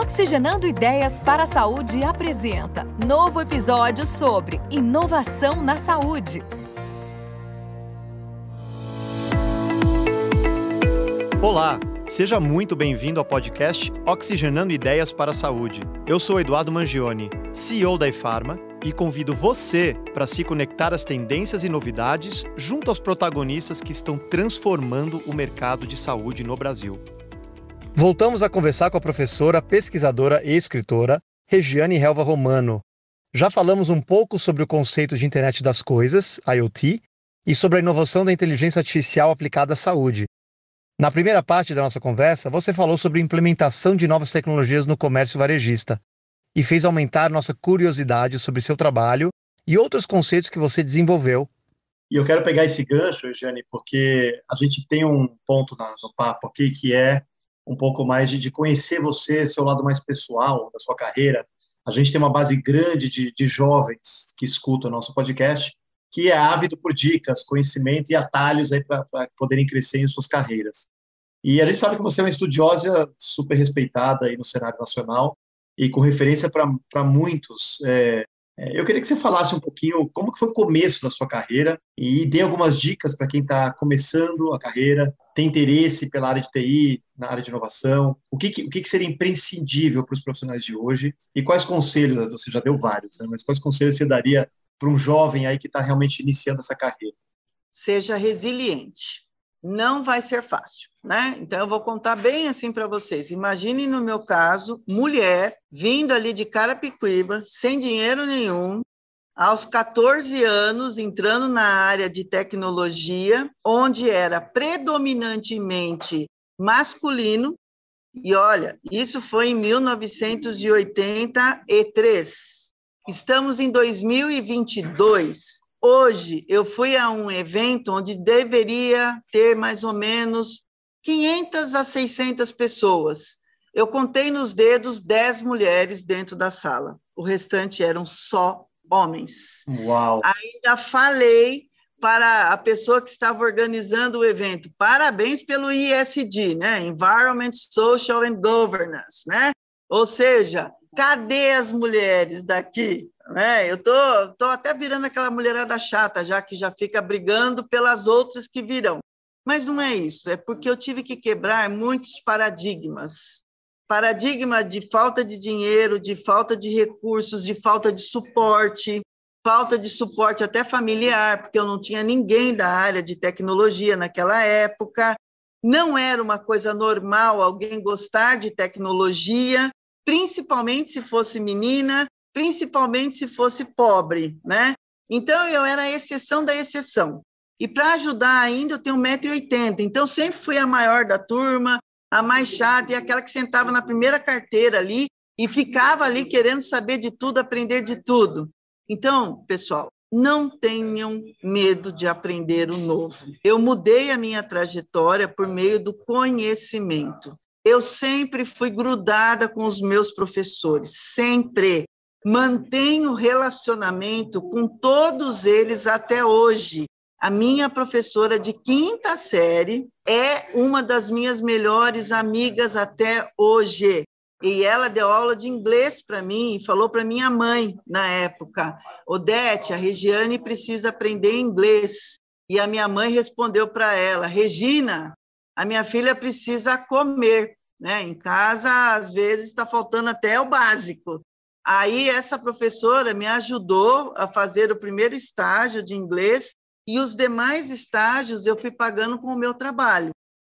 Oxigenando Ideias para a Saúde apresenta novo episódio sobre inovação na saúde. Olá, seja muito bem-vindo ao podcast Oxigenando Ideias para a Saúde. Eu sou Eduardo Mangione, CEO da eFarma, e convido você para se conectar às tendências e novidades junto aos protagonistas que estão transformando o mercado de saúde no Brasil. Voltamos a conversar com a professora, pesquisadora e escritora Regiane Helva Romano. Já falamos um pouco sobre o conceito de internet das coisas, IoT, e sobre a inovação da inteligência artificial aplicada à saúde. Na primeira parte da nossa conversa, você falou sobre a implementação de novas tecnologias no comércio varejista e fez aumentar nossa curiosidade sobre seu trabalho e outros conceitos que você desenvolveu. E eu quero pegar esse gancho, Eugênio, porque a gente tem um ponto no papo aqui que é um pouco mais de, de conhecer você, seu lado mais pessoal da sua carreira. A gente tem uma base grande de, de jovens que escutam o nosso podcast, que é ávido por dicas, conhecimento e atalhos aí para poderem crescer em suas carreiras. E a gente sabe que você é uma estudiosa super respeitada aí no cenário nacional e com referência para muitos é, eu queria que você falasse um pouquinho como que foi o começo da sua carreira e dê algumas dicas para quem está começando a carreira, tem interesse pela área de TI, na área de inovação, o que, que o que, que seria imprescindível para os profissionais de hoje e quais conselhos, você já deu vários, né, mas quais conselhos você daria para um jovem aí que está realmente iniciando essa carreira? Seja resiliente. Não vai ser fácil, né? Então eu vou contar bem assim para vocês. Imaginem no meu caso, mulher vindo ali de Carapicuíba, sem dinheiro nenhum, aos 14 anos, entrando na área de tecnologia, onde era predominantemente masculino. E olha, isso foi em 1983. Estamos em 2022 Hoje eu fui a um evento onde deveria ter mais ou menos 500 a 600 pessoas. Eu contei nos dedos 10 mulheres dentro da sala. O restante eram só homens. Uau! Ainda falei para a pessoa que estava organizando o evento. Parabéns pelo ISD, né? Environment, Social and Governance, né? Ou seja, cadê as mulheres daqui? Né? Eu tô, tô até virando aquela mulherada chata, já que já fica brigando pelas outras que virão. Mas não é isso, é porque eu tive que quebrar muitos paradigmas. Paradigma de falta de dinheiro, de falta de recursos, de falta de suporte, falta de suporte até familiar, porque eu não tinha ninguém da área de tecnologia naquela época. Não era uma coisa normal alguém gostar de tecnologia, principalmente se fosse menina, principalmente se fosse pobre, né? Então, eu era a exceção da exceção. E para ajudar ainda, eu tenho 1,80m, então sempre fui a maior da turma, a mais chata e aquela que sentava na primeira carteira ali e ficava ali querendo saber de tudo, aprender de tudo. Então, pessoal, não tenham medo de aprender o novo. Eu mudei a minha trajetória por meio do conhecimento. Eu sempre fui grudada com os meus professores, sempre mantenho relacionamento com todos eles até hoje. A minha professora de quinta série é uma das minhas melhores amigas até hoje. E ela deu aula de inglês para mim e falou para minha mãe na época: Odete, a Regiane precisa aprender inglês. E a minha mãe respondeu para ela: Regina, a minha filha precisa comer. Né? Em casa, às vezes, está faltando até o básico. Aí essa professora me ajudou a fazer o primeiro estágio de inglês e os demais estágios eu fui pagando com o meu trabalho.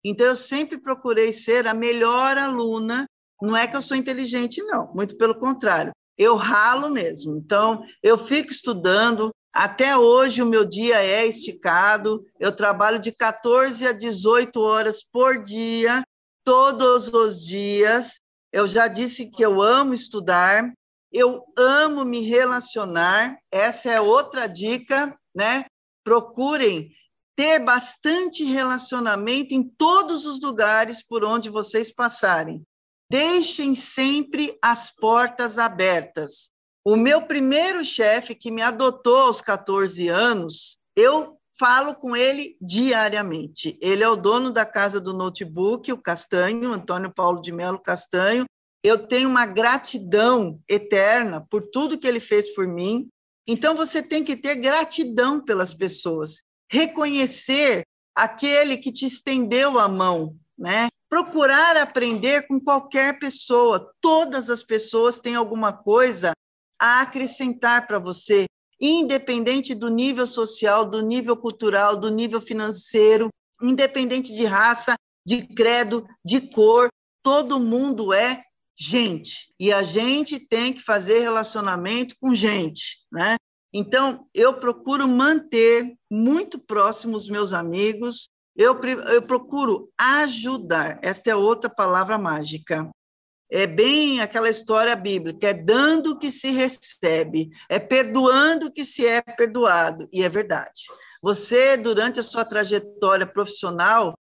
Então eu sempre procurei ser a melhor aluna. Não é que eu sou inteligente, não, muito pelo contrário. Eu ralo mesmo. Então eu fico estudando. Até hoje o meu dia é esticado. Eu trabalho de 14 a 18 horas por dia, todos os dias. Eu já disse que eu amo estudar, eu amo me relacionar, essa é outra dica, né? Procurem ter bastante relacionamento em todos os lugares por onde vocês passarem. Deixem sempre as portas abertas. O meu primeiro chefe, que me adotou aos 14 anos, eu falo com ele diariamente. Ele é o dono da casa do notebook, o Castanho, Antônio Paulo de Melo Castanho, eu tenho uma gratidão eterna por tudo que ele fez por mim. Então você tem que ter gratidão pelas pessoas, reconhecer aquele que te estendeu a mão, né? Procurar aprender com qualquer pessoa. Todas as pessoas têm alguma coisa a acrescentar para você, independente do nível social, do nível cultural, do nível financeiro, independente de raça, de credo, de cor, todo mundo é gente. E a gente tem que fazer relacionamento com gente, né? Então, eu procuro manter muito próximo os meus amigos, eu, eu procuro ajudar. Esta é outra palavra mágica. É bem aquela história bíblica, é dando que se recebe, é perdoando que se é perdoado, e é verdade. Você, durante a sua trajetória profissional,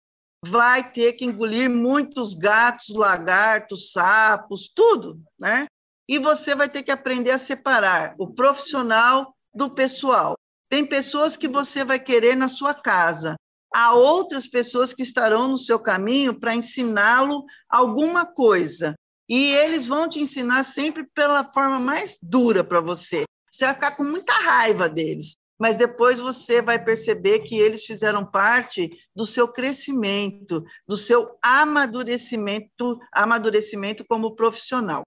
vai ter que engolir muitos gatos, lagartos, sapos, tudo, né? E você vai ter que aprender a separar o profissional do pessoal. Tem pessoas que você vai querer na sua casa, há outras pessoas que estarão no seu caminho para ensiná-lo alguma coisa. E eles vão te ensinar sempre pela forma mais dura para você. Você vai ficar com muita raiva deles mas depois você vai perceber que eles fizeram parte do seu crescimento, do seu amadurecimento, amadurecimento como profissional.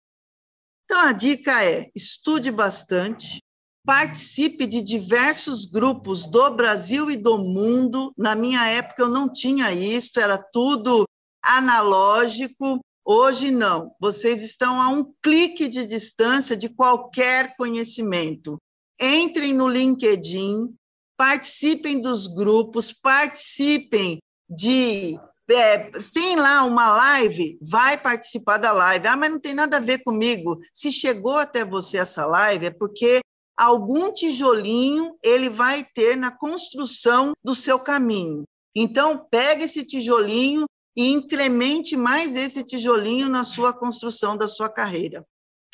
Então a dica é: estude bastante, participe de diversos grupos do Brasil e do mundo. Na minha época eu não tinha isso, era tudo analógico. Hoje não. Vocês estão a um clique de distância de qualquer conhecimento entrem no LinkedIn, participem dos grupos, participem de. É, tem lá uma live, vai participar da live. Ah, mas não tem nada a ver comigo. Se chegou até você essa live, é porque algum tijolinho ele vai ter na construção do seu caminho. Então, pegue esse tijolinho e incremente mais esse tijolinho na sua construção da sua carreira.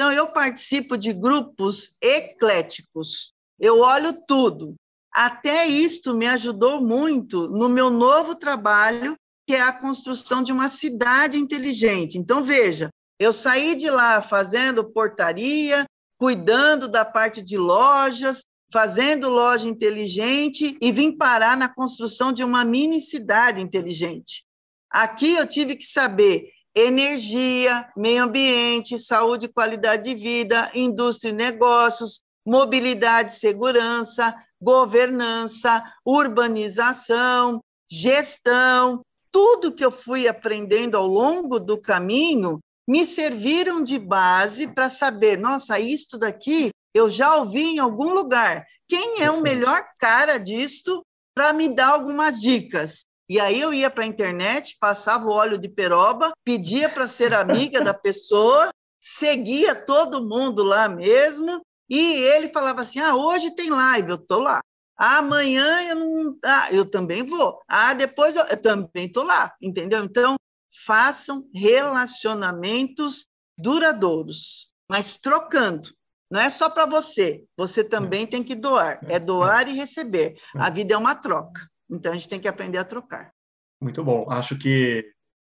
Então, eu participo de grupos ecléticos, eu olho tudo. Até isto me ajudou muito no meu novo trabalho, que é a construção de uma cidade inteligente. Então, veja, eu saí de lá fazendo portaria, cuidando da parte de lojas, fazendo loja inteligente e vim parar na construção de uma mini cidade inteligente. Aqui eu tive que saber energia, meio ambiente, saúde e qualidade de vida, indústria e negócios, mobilidade e segurança, governança, urbanização, gestão, tudo que eu fui aprendendo ao longo do caminho me serviram de base para saber, nossa, isto daqui eu já ouvi em algum lugar. Quem é o melhor cara disto para me dar algumas dicas? E aí eu ia para a internet, passava o óleo de peroba, pedia para ser amiga da pessoa, seguia todo mundo lá mesmo, e ele falava assim: ah, hoje tem live, eu estou lá. Amanhã eu não. Ah, eu também vou. Ah, depois eu, eu também estou lá, entendeu? Então, façam relacionamentos duradouros, mas trocando. Não é só para você, você também tem que doar. É doar e receber. A vida é uma troca. Então a gente tem que aprender a trocar. Muito bom. Acho que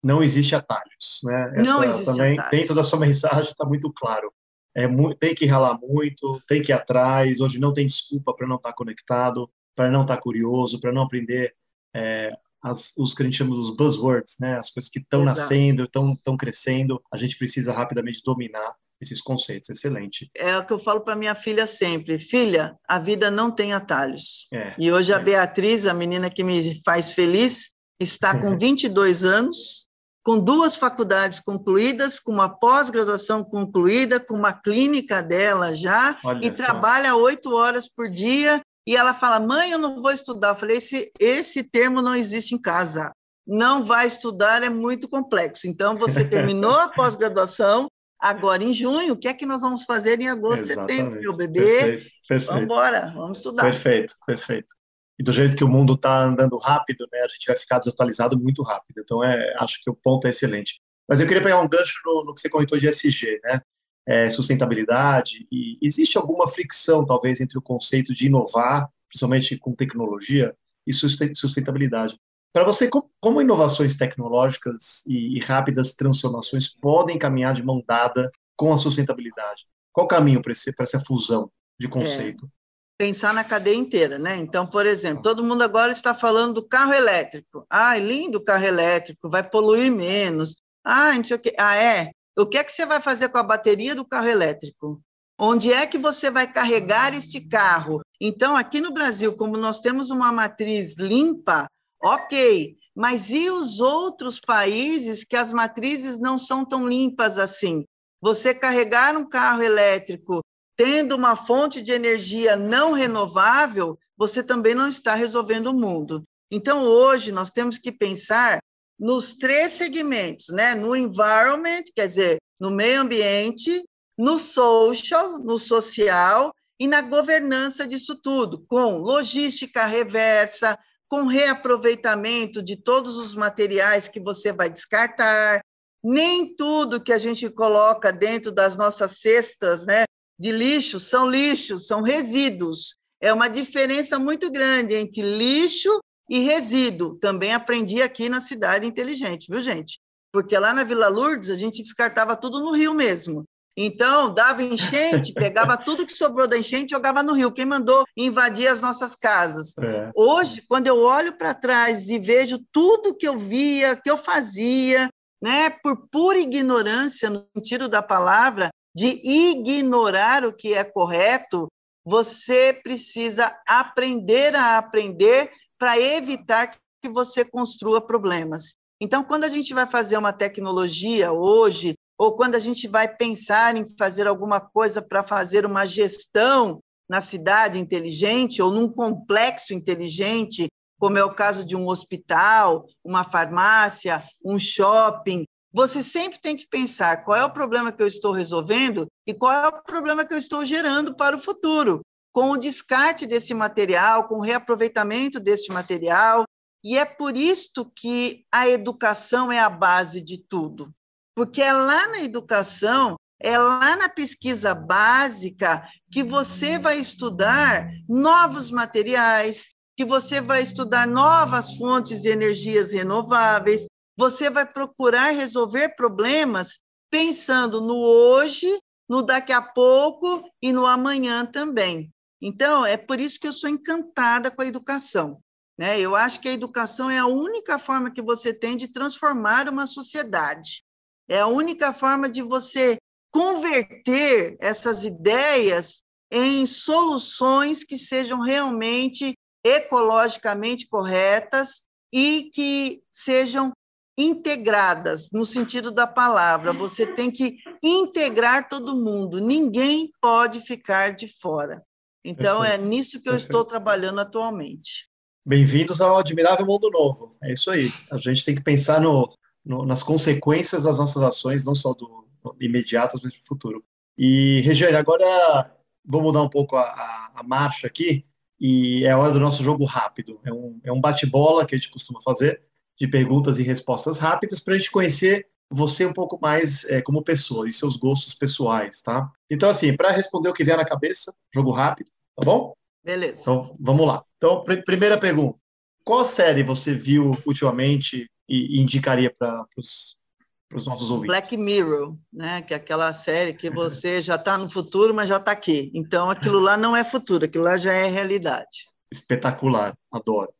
não existe atalhos, né? Essa não existe também atalhos. dentro da sua mensagem está muito claro. É tem que ralar muito, tem que ir atrás. Hoje não tem desculpa para não estar tá conectado, para não estar tá curioso, para não aprender é, as, os que a gente chama dos buzzwords, né? As coisas que estão nascendo, estão crescendo. A gente precisa rapidamente dominar esses conceitos. Excelente. É o que eu falo para minha filha sempre: filha, a vida não tem atalhos. É, e hoje é. a Beatriz, a menina que me faz feliz, está com 22 anos, com duas faculdades concluídas, com uma pós-graduação concluída, com uma clínica dela já, Olha e só. trabalha oito horas por dia. E ela fala: mãe, eu não vou estudar. Eu falei: esse, esse termo não existe em casa. Não vai estudar, é muito complexo. Então, você terminou a pós-graduação, Agora, em junho, o que é que nós vamos fazer em agosto, Exatamente. setembro, meu bebê? Vamos embora, vamos estudar. Perfeito, perfeito. E do jeito que o mundo está andando rápido, né, a gente vai ficar desatualizado muito rápido. Então, é, acho que o ponto é excelente. Mas eu queria pegar um gancho no, no que você comentou de SG, né? É, sustentabilidade. E existe alguma fricção, talvez, entre o conceito de inovar, principalmente com tecnologia, e sustentabilidade? Para você, como inovações tecnológicas e rápidas transformações podem caminhar de mão dada com a sustentabilidade? Qual o caminho para essa fusão de é. conceito? É pensar na cadeia inteira, né? Então, por exemplo, todo mundo agora está falando do carro elétrico. Ah, lindo o carro elétrico, vai poluir menos. Ah, não sei o quê. Ah, é? O que é que você vai fazer com a bateria do carro elétrico? Onde é que você vai carregar este carro? Então, aqui no Brasil, como nós temos uma matriz limpa, ok, mas e os outros países que as matrizes não são tão limpas assim? Você carregar um carro elétrico tendo uma fonte de energia não renovável, você também não está resolvendo o mundo. Então, hoje, nós temos que pensar nos três segmentos, né? No environment, quer dizer, no meio ambiente, no social, no social e na governança disso tudo, com logística reversa, com reaproveitamento de todos os materiais que você vai descartar. Nem tudo que a gente coloca dentro das nossas cestas, né, de lixo são lixos, são resíduos. É uma diferença muito grande entre lixo e resíduo. Também aprendi aqui na cidade inteligente, viu, gente? Porque lá na Vila Lourdes a gente descartava tudo no rio mesmo. Então, dava enchente, pegava tudo que sobrou da enchente e jogava no rio. Quem mandou invadir as nossas casas? É. Hoje, quando eu olho para trás e vejo tudo que eu via, que eu fazia, né, por pura ignorância, no sentido da palavra, de ignorar o que é correto, você precisa aprender a aprender para evitar que você construa problemas. Então, quando a gente vai fazer uma tecnologia hoje, ou quando a gente vai pensar em fazer alguma coisa para fazer uma gestão na cidade inteligente ou num complexo inteligente, como é o caso de um hospital, uma farmácia, um shopping, você sempre tem que pensar qual é o problema que eu estou resolvendo e qual é o problema que eu estou gerando para o futuro, com o descarte desse material, com o reaproveitamento desse material. E é por isto que a educação é a base de tudo. Porque é lá na educação, é lá na pesquisa básica que você vai estudar novos materiais, que você vai estudar novas fontes de energias renováveis, você vai procurar resolver problemas pensando no hoje, no daqui a pouco e no amanhã também. Então, é por isso que eu sou encantada com a educação. Né? Eu acho que a educação é a única forma que você tem de transformar uma sociedade. É a única forma de você converter essas ideias em soluções que sejam realmente ecologicamente corretas e que sejam integradas no sentido da palavra. Você tem que integrar todo mundo. Ninguém pode ficar de fora. Então é Perfeito. é nisso que eu Perfeito. estou trabalhando atualmente. Bem-vindos ao admirável mundo novo. É isso aí. A gente tem que pensar no, no, nas consequências das nossas ações, não só do, do imediatas, mas do futuro. E Regiane, agora vou mudar um pouco a, a, a marcha aqui e é a hora do nosso jogo rápido. É um, é um bate-bola que a gente costuma fazer de perguntas e respostas rápidas para a gente conhecer você um pouco mais é, como pessoa e seus gostos pessoais, tá? Então, assim, para responder o que vier na cabeça, jogo rápido, tá bom? Beleza. Então, vamos lá. Então, pr primeira pergunta. Qual série você viu ultimamente e, e indicaria para os nossos ouvintes? Black Mirror, né? Que é aquela série que você já está no futuro, mas já está aqui. Então, aquilo lá não é futuro, aquilo lá já é realidade. Espetacular, adoro.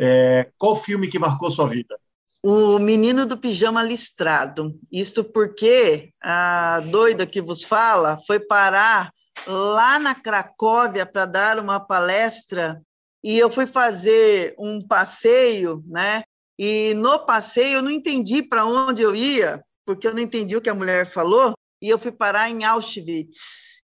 É, qual filme que marcou sua vida? O Menino do Pijama Listrado. Isto porque a doida que vos fala foi parar lá na Cracóvia para dar uma palestra e eu fui fazer um passeio, né? E no passeio eu não entendi para onde eu ia, porque eu não entendi o que a mulher falou, e eu fui parar em Auschwitz,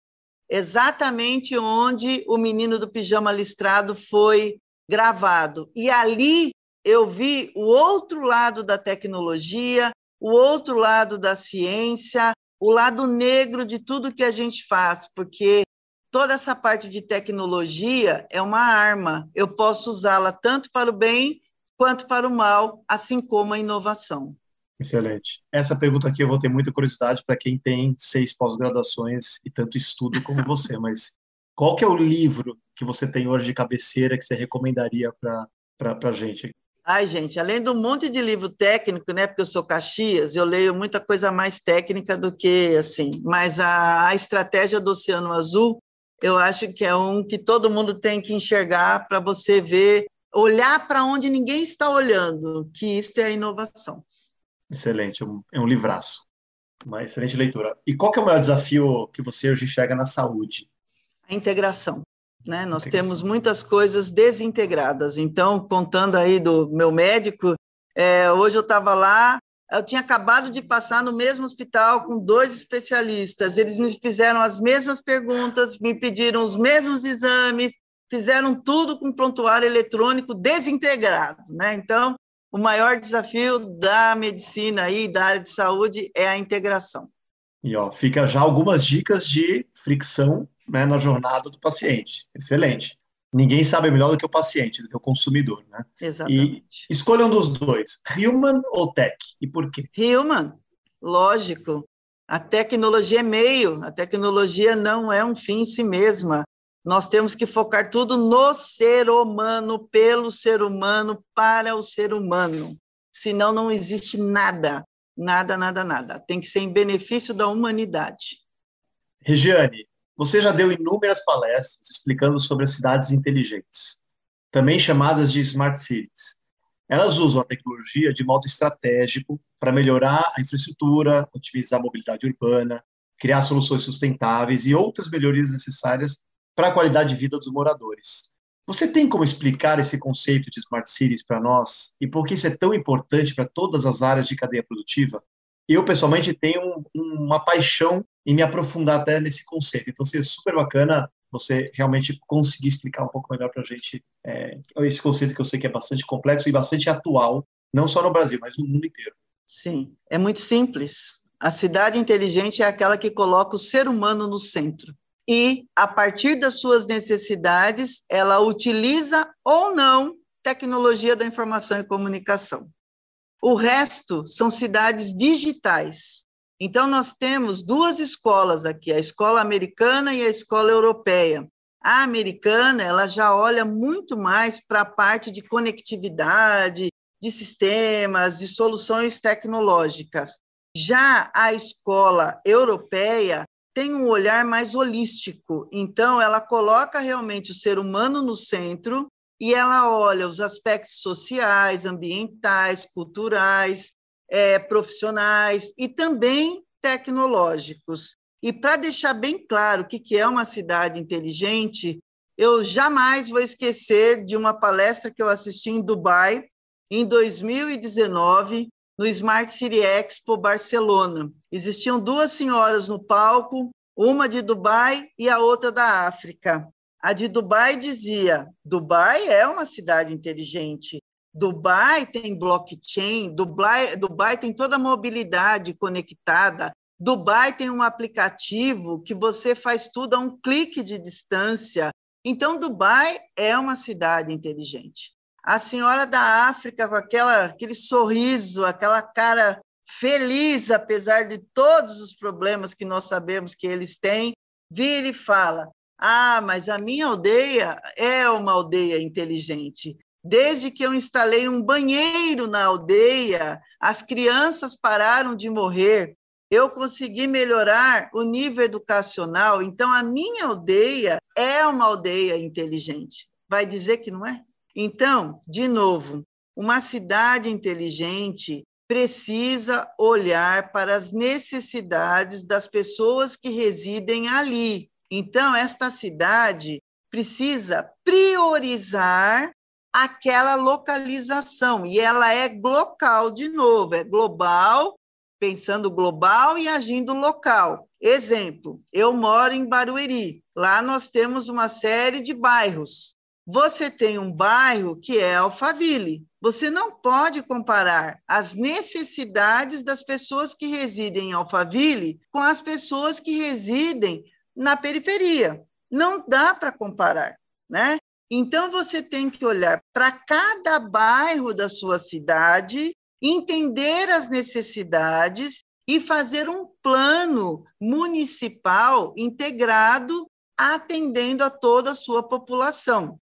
exatamente onde o menino do pijama listrado foi gravado. E ali eu vi o outro lado da tecnologia, o outro lado da ciência, o lado negro de tudo que a gente faz, porque toda essa parte de tecnologia é uma arma. Eu posso usá-la tanto para o bem quanto para o mal, assim como a inovação. Excelente. Essa pergunta aqui eu vou ter muita curiosidade para quem tem seis pós-graduações e tanto estudo como você, mas qual que é o livro que você tem hoje de cabeceira que você recomendaria para a gente? Ai, gente, além do monte de livro técnico, né? Porque eu sou Caxias, eu leio muita coisa mais técnica do que assim. Mas a, a estratégia do Oceano Azul, eu acho que é um que todo mundo tem que enxergar para você ver, olhar para onde ninguém está olhando, que isso é a inovação. Excelente, é um, é um livraço. Uma excelente leitura. E qual é o maior desafio que você hoje enxerga na saúde? A integração. Né? Nós temos muitas coisas desintegradas. Então, contando aí do meu médico, é, hoje eu estava lá, eu tinha acabado de passar no mesmo hospital com dois especialistas. Eles me fizeram as mesmas perguntas, me pediram os mesmos exames, fizeram tudo com prontuário eletrônico desintegrado. Né? Então, o maior desafio da medicina e da área de saúde é a integração. E ó, fica já algumas dicas de fricção né, na jornada do paciente. Excelente. Ninguém sabe melhor do que o paciente, do que o consumidor, né? Exatamente. E escolha um dos dois, human ou tech, e por quê? Human, lógico. A tecnologia é meio, a tecnologia não é um fim em si mesma. Nós temos que focar tudo no ser humano, pelo ser humano, para o ser humano. Senão não existe nada, nada, nada, nada. Tem que ser em benefício da humanidade. Regiane, você já deu inúmeras palestras explicando sobre as cidades inteligentes, também chamadas de smart cities. Elas usam a tecnologia de modo estratégico para melhorar a infraestrutura, otimizar a mobilidade urbana, criar soluções sustentáveis e outras melhorias necessárias para a qualidade de vida dos moradores. Você tem como explicar esse conceito de smart cities para nós e por que isso é tão importante para todas as áreas de cadeia produtiva? Eu, pessoalmente, tenho um, uma paixão em me aprofundar até nesse conceito. Então, seria super bacana você realmente conseguir explicar um pouco melhor para a gente é, esse conceito que eu sei que é bastante complexo e bastante atual, não só no Brasil, mas no mundo inteiro. Sim, é muito simples. A cidade inteligente é aquela que coloca o ser humano no centro. E, a partir das suas necessidades, ela utiliza ou não tecnologia da informação e comunicação. O resto são cidades digitais. Então, nós temos duas escolas aqui, a escola americana e a escola europeia. A americana, ela já olha muito mais para a parte de conectividade, de sistemas, de soluções tecnológicas. Já a escola europeia tem um olhar mais holístico, então ela coloca realmente o ser humano no centro e ela olha os aspectos sociais, ambientais, culturais, é, profissionais e também tecnológicos. E para deixar bem claro o que, que é uma cidade inteligente, eu jamais vou esquecer de uma palestra que eu assisti em Dubai, em 2019, no Smart City Expo Barcelona. Existiam duas senhoras no palco, uma de Dubai e a outra da África. A de Dubai dizia: Dubai é uma cidade inteligente. Dubai tem blockchain, Dubai, Dubai tem toda a mobilidade conectada. Dubai tem um aplicativo que você faz tudo a um clique de distância. Então, Dubai é uma cidade inteligente. A senhora da África, com aquela, aquele sorriso, aquela cara feliz, apesar de todos os problemas que nós sabemos que eles têm, vira e fala: ah, mas a minha aldeia é uma aldeia inteligente. Desde que eu instalei um banheiro na aldeia, as crianças pararam de morrer. Eu consegui melhorar o nível educacional. Então, a minha aldeia é uma aldeia inteligente. Vai dizer que não é? Então, de novo, uma cidade inteligente precisa olhar para as necessidades das pessoas que residem ali. Então, esta cidade precisa priorizar aquela localização, e ela é local de novo, é global, pensando global e agindo local. Exemplo, eu moro em Barueri, lá nós temos uma série de bairros. Você tem um bairro que é Alphaville. Você não pode comparar as necessidades das pessoas que residem em Alphaville com as pessoas que residem na periferia. Não dá para comparar, né? Então você tem que olhar para cada bairro da sua cidade, entender as necessidades e fazer um plano municipal integrado atendendo a toda a sua população.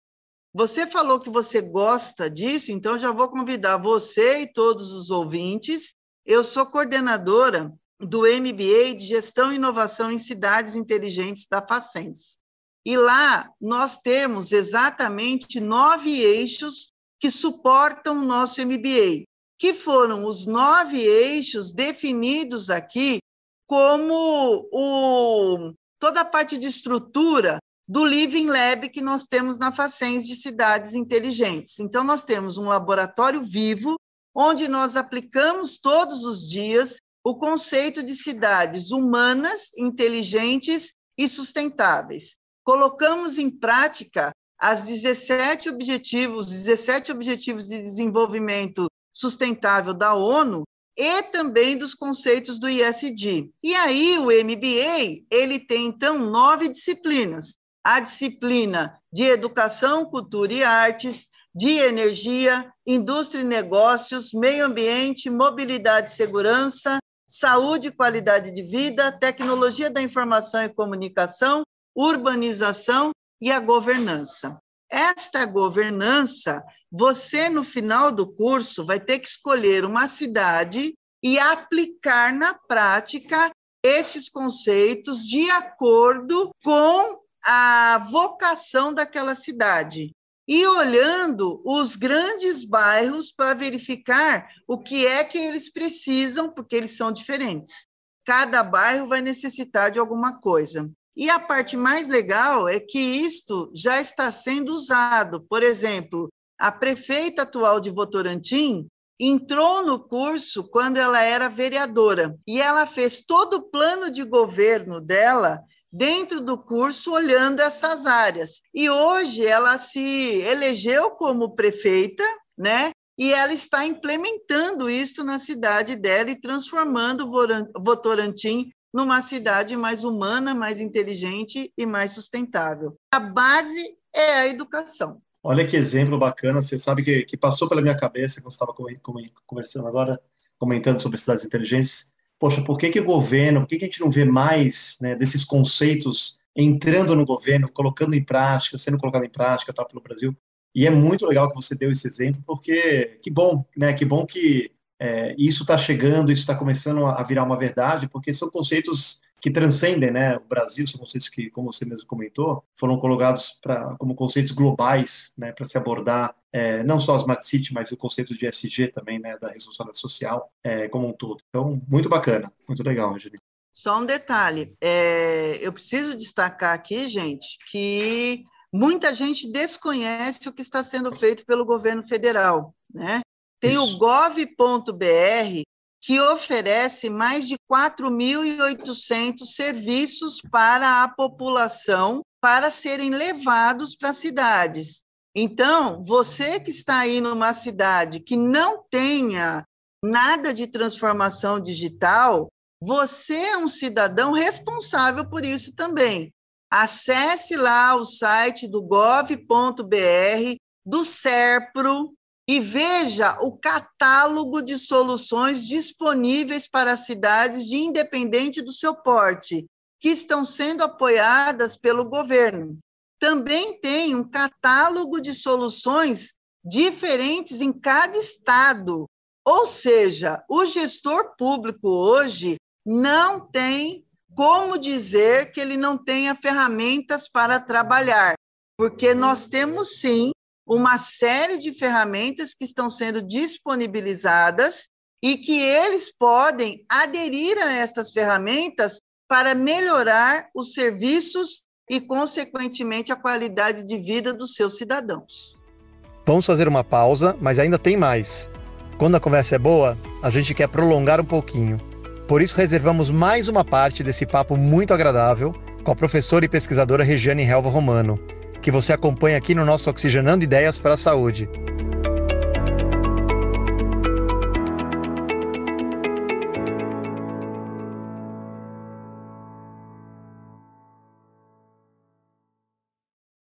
Você falou que você gosta disso, então já vou convidar você e todos os ouvintes. Eu sou coordenadora do MBA de Gestão e Inovação em Cidades Inteligentes da Facens. E lá nós temos exatamente nove eixos que suportam o nosso MBA, que foram os nove eixos definidos aqui como o, toda a parte de estrutura do Living Lab que nós temos na Facens de Cidades Inteligentes. Então, nós temos um laboratório vivo, onde nós aplicamos todos os dias o conceito de cidades humanas, inteligentes e sustentáveis. Colocamos em prática as 17 objetivos, 17 objetivos de desenvolvimento sustentável da ONU e também dos conceitos do ISD. E aí o MBA, ele tem então nove disciplinas a disciplina de Educação, Cultura e Artes, de Energia, Indústria e Negócios, Meio Ambiente, Mobilidade e Segurança, Saúde e Qualidade de Vida, Tecnologia da Informação e Comunicação, Urbanização e a Governança. Esta governança, você no final do curso vai ter que escolher uma cidade e aplicar na prática esses conceitos de acordo com a vocação daquela cidade e olhando os grandes bairros para verificar o que é que eles precisam, porque eles são diferentes. Cada bairro vai necessitar de alguma coisa. E a parte mais legal é que isto já está sendo usado. Por exemplo, a prefeita atual de Votorantim entrou no curso quando ela era vereadora e ela fez todo o plano de governo dela dentro do curso olhando essas áreas. E hoje ela se elegeu como prefeita, né? E ela está implementando isso na cidade dela e transformando Votorantim numa cidade mais humana, mais inteligente e mais sustentável. A base é a educação. Olha que exemplo bacana. Você sabe que, que passou pela minha cabeça quando estava conversando agora, comentando sobre cidades inteligentes poxa, por que, que o governo, por que, que a gente não vê mais né, desses conceitos entrando no governo, colocando em prática, sendo colocado em prática tá, pelo Brasil? E é muito legal que você deu esse exemplo, porque que bom, né? Que bom que é, isso está chegando, isso está começando a virar uma verdade, porque são conceitos que transcendem né, o Brasil, são conceitos que, como você mesmo comentou, foram colocados pra, como conceitos globais né, para se abordar é, não só a Smart City, mas o conceito de SG também, né, da responsabilidade social é, como um todo. Então, muito bacana, muito legal, Angelina. Só um detalhe, é, eu preciso destacar aqui, gente, que muita gente desconhece o que está sendo feito pelo governo federal, né? Tem Isso. o gov.br, que oferece mais de 4.800 serviços para a população para serem levados para cidades. Então, você que está aí numa cidade que não tenha nada de transformação digital, você é um cidadão responsável por isso também. Acesse lá o site do gov.br, do SERPRO, e veja o catálogo de soluções disponíveis para cidades de independente do seu porte, que estão sendo apoiadas pelo governo. Também tem um catálogo de soluções diferentes em cada estado. Ou seja, o gestor público hoje não tem como dizer que ele não tenha ferramentas para trabalhar, porque nós temos sim uma série de ferramentas que estão sendo disponibilizadas e que eles podem aderir a estas ferramentas para melhorar os serviços e, consequentemente, a qualidade de vida dos seus cidadãos. Vamos fazer uma pausa, mas ainda tem mais. Quando a conversa é boa, a gente quer prolongar um pouquinho. Por isso, reservamos mais uma parte desse papo muito agradável com a professora e pesquisadora Regiane Helva Romano que você acompanha aqui no nosso Oxigenando Ideias para a Saúde.